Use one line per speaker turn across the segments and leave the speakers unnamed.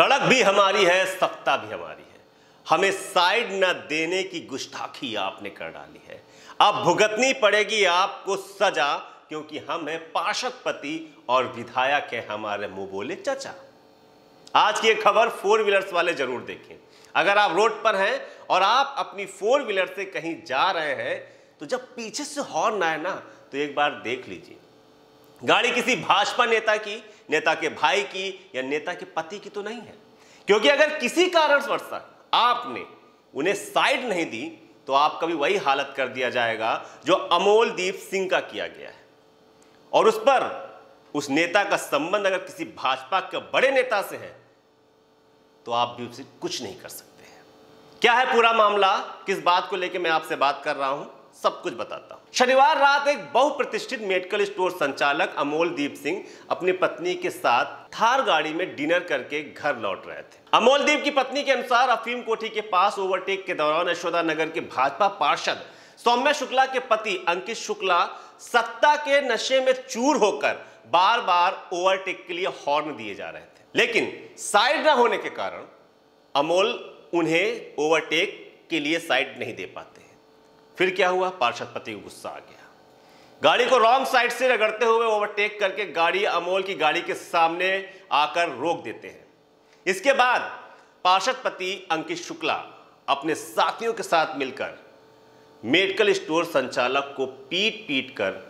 सड़क भी हमारी है, सत्ता भी हमारी है। हमें साइड न देने की गुस्ताखी आपने कर डाली है। अब भुगतनी पड़ेगी आपको सजा, क्योंकि हम हैं पार्षद पति और विधायक है हमारे मुँह बोले चचा। आज की खबर फोर व्हीलर्स वाले ज़रूर देखें। अगर आप रोड पर हैं और आप अपनी फोर व्हीलर से कहीं जा रहे हैं तो जब पीछे से हॉर्न आए ना तो एक बार देख लीजिए। गाड़ी किसी भाजपा नेता की नेता के भाई की या नेता के पति की तो नहीं है। क्योंकि अगर किसी कारणवश आपने उन्हें साइड नहीं दी तो आपका भी वही हालत कर दिया जाएगा जो अमोल दीप सिंह का किया गया है। और उस पर उस नेता का संबंध अगर किसी भाजपा के बड़े नेता से है तो आप भी उसे कुछ नहीं कर सकते हैं। क्या है पूरा मामला? किस बात को लेकर मैं आपसे बात कर रहा हूँ? सब कुछ बताता हूँ। शनिवार रात एक बहुप्रतिष्ठित मेडिकल स्टोर संचालक अमोल दीप सिंह अपनी पत्नी के साथ थार गाड़ी में डिनर करके घर लौट रहे थे। अमोल दीप की पत्नी के अनुसार अफीम कोठी के पास ओवरटेक के दौरान यशोदा नगर के भाजपा पार्षद सौम्य शुक्ला के पति अंकित शुक्ला सत्ता के नशे में चूर होकर बार बार ओवरटेक के लिए हॉर्न दिए जा रहे थे। लेकिन साइड न होने के कारण अमोल उन्हें ओवरटेक के लिए साइड नहीं दे पाते। फिर क्या हुआ? पार्षद पति को गुस्सा आ गया। गाड़ी को रॉन्ग साइड से रगड़ते हुए ओवरटेक करके गाड़ी अमोल की गाड़ी के सामने आकर रोक देते हैं। इसके बाद पार्षद पति अंकित शुक्ला अपने साथियों के साथ मिलकर मेडिकल स्टोर संचालक को पीट पीट कर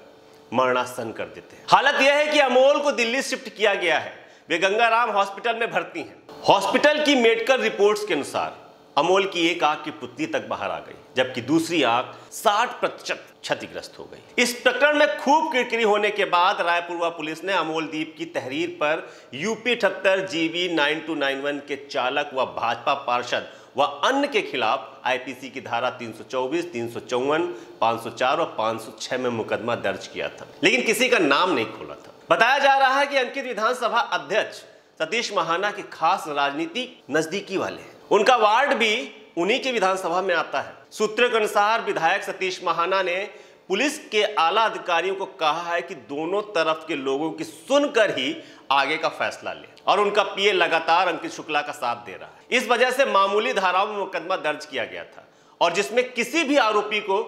मरणासन कर देते हैं। हालत यह है कि अमोल को दिल्ली शिफ्ट किया गया है। वे गंगाराम हॉस्पिटल में भर्ती हैं। हॉस्पिटल की मेडिकल रिपोर्ट्स के अनुसार अमोल की एक आँख की पुतली तक बाहर आ गई जबकि दूसरी आँख 60 प्रतिशत क्षतिग्रस्त हो गई। इस प्रकरण में खूब किरकिरी होने के बाद रायपुरवा पुलिस ने अमोलदीप की तहरीर पर यूपी अठहत्तर जीबी वन के चालक व भाजपा पार्षद व अन्य के खिलाफ आईपीसी की धारा 324, 354, 504 और 506 में मुकदमा दर्ज किया था लेकिन किसी का नाम नहीं खोला था। बताया जा रहा है कि अंकित विधानसभा अध्यक्ष सतीश महाना के खास राजनीति नजदीकी वाले हैं। उनका वार्ड भी उन्हीं के विधानसभा में आता है। सूत्रों के अनुसार विधायक सतीश महाना ने पुलिस के आला अधिकारियों को कहा है कि दोनों तरफ़ के लोगों की सुनकर ही आगे का फैसला ले और उनका पीए लगातार अंकित शुक्ला का साथ दे रहा है। इस वजह से मामूली धाराओं में मुकदमा दर्ज किया गया था और जिसमें किसी भी आरोपी को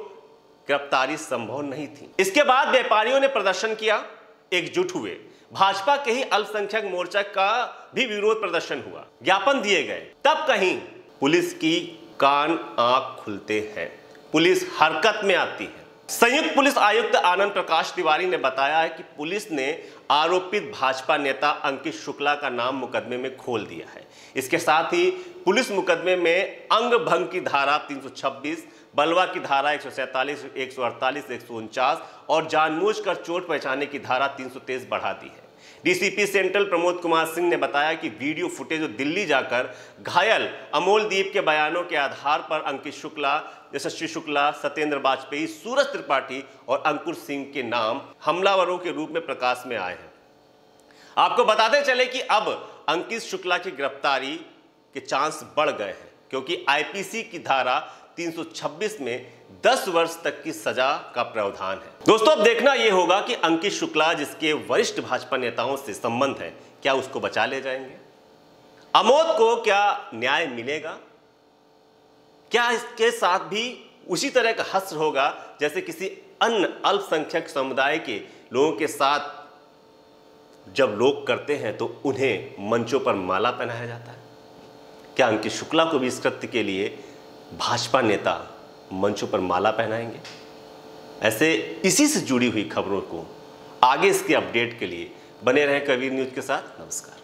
गिरफ्तारी संभव नहीं थी। इसके बाद व्यापारियों ने प्रदर्शन किया एकजुट हुए। भाजपा के ही अल्पसंख्यक मोर्चा का भी विरोध प्रदर्शन हुआ। ज्ञापन दिए गए। तब कहीं पुलिस की कान आँख खुलते हैं। पुलिस हरकत में आती है। संयुक्त पुलिस आयुक्त आनंद प्रकाश तिवारी ने बताया है कि पुलिस ने आरोपित भाजपा नेता अंकित शुक्ला का नाम मुकदमे में खोल दिया है। इसके साथ ही पुलिस मुकदमे में अंग भंग की धारा 326 बलवा की धारा एक सौ सैंतालीस, एक सौ अड़तालीस, एक सौ उनचास और जानबूझकर चोट पहचाने की धारा तीन सौ तेईस बढ़ा दी है। डीसीपी सेंट्रल प्रमोद कुमार सिंह ने बताया कि वीडियो फुटेज दिल्ली जाकर घायल अमोल दीप के बयानों के आधार पर अंकित शुक्ला, यशस्वी शुक्ला, सत्येंद्र वाजपेयी सूरज त्रिपाठी और अंकुर सिंह के नाम हमलावरों के रूप में प्रकाश में आए हैं। आपको बताते चले कि अब अंकित शुक्ला की गिरफ्तारी के चांस बढ़ गए हैं, क्योंकि आईपीसी की धारा 326 में 10 वर्ष तक की सजा का प्रावधान है। दोस्तों, अब देखना यह होगा कि अंकित शुक्ला जिसके वरिष्ठ भाजपा नेताओं से संबंध है, क्या उसको बचा ले जाएँगे? अमोद को क्या न्याय मिलेगा? क्या इसके साथ भी उसी तरह का हस्र होगा जैसे किसी अन्य अल्पसंख्यक समुदाय के लोगों के साथ जब लोग करते हैं तो उन्हें मंचों पर माला पहनाया जाता है? क्या अंकित शुक्ला को भी इस कृत्य के लिए भाजपा नेता मंचों पर माला पहनाएँगे। ऐसे इसी से जुड़ी हुई खबरों को आगे इसके अपडेट के लिए बने रहें कबीर न्यूज़ के साथ। नमस्कार।